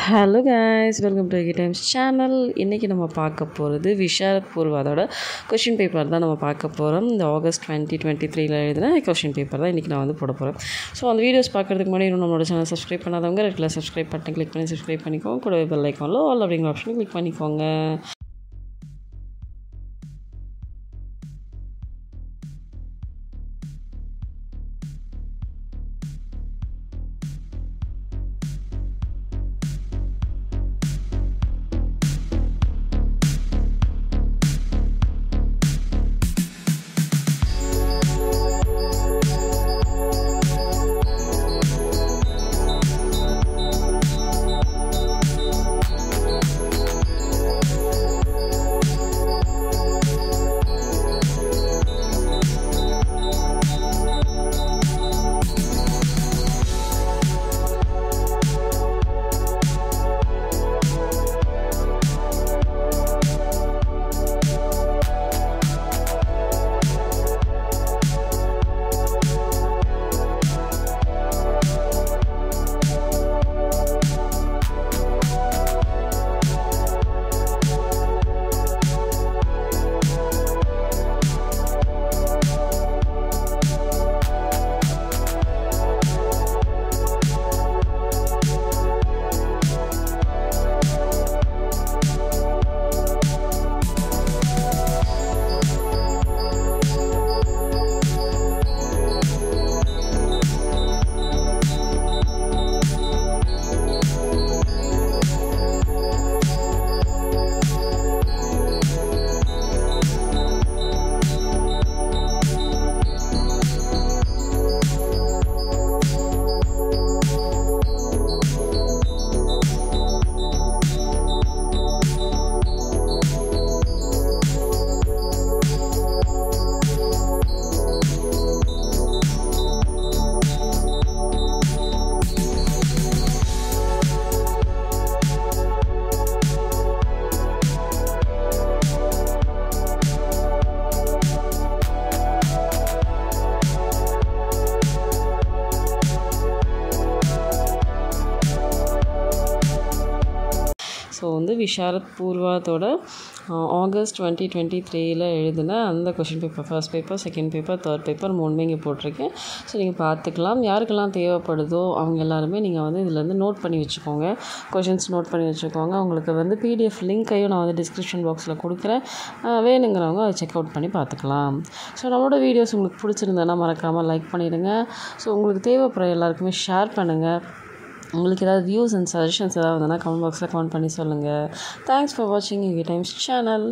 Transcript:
Hello guys welcome to கி Times channel இன்றைக்கி நம்ம பார்க்க போகிறது விஷாரத் பூர்வாதோட கொஷின் பேப்பர் தான் நம்ம பார்க்க போகிறோம் இந்த ஆகஸ்ட் டுவெண்ட்டி டுவெண்ட்டி த்ரீல எழுதின கொஷின் பேப்பர் தான் இன்றைக்கி நான் வந்து போட போகிறேன் ஸோ அந்த வீடியோஸ் பார்க்குறதுக்கு முன்னாடி இன்னும் நம்மளோட சேனல் சப்ஸ்கிரைப் பண்ணாதவங்க ரெட்டில் சப்ஸ்கிரைப் பட்டன் கிளிக் பண்ணி சப்ஸ்கிரைப் பண்ணிக்கோங்க. கூட பெல் ஐக்கானில் ஆல் அப்படிங்கிற ஆப்ஷன் கிளிக் பண்ணிக்கோங்க. ஸோ வந்து விஷாரத் பூர்வாத்தோட ஆகஸ்ட் டுவெண்ட்டி டுவெண்ட்டி த்ரீயில் எழுதின அந்த question paper first paper second paper third paper மூணுமே இங்கே போட்டிருக்கேன். ஸோ நீங்கள் பார்த்துக்கலாம். யாருக்கெல்லாம் தேவைப்படுதோ அவங்க எல்லாருமே நீங்கள் வந்து இதுலேருந்து நோட் பண்ணி வச்சுக்கோங்க. கொஷின்ஸ் நோட் பண்ணி வச்சுக்கோங்க. உங்களுக்கு வந்து பிடிஎஃப் லிங்க்கையும் நான் வந்து டிஸ்கிரிப்ஷன் பாக்ஸில் கொடுக்குறேன். வேணுங்கிறவங்க அதை செக் அவுட் பண்ணி பார்த்துக்கலாம். ஸோ நம்மளோட வீடியோஸ் உங்களுக்கு பிடிச்சிருந்தேன்னா மறக்காமல் லைக் பண்ணிடுங்க. ஸோ உங்களுக்கு தேவைப்படுற எல்லாருக்குமே ஷேர் பண்ணுங்கள் உங்களுக்கு ஏதாவது வியூஸ் அண்ட் சஜஷன்ஸ் ஏதாவது வந்ததுன்னா கமெண்ட் பாக்ஸில் கமெண்ட் பண்ணி சொல்லுங்கள் தேங்க்ஸ் ஃபார் வாட்சிங் யூ டைம்ஸ் சேனல்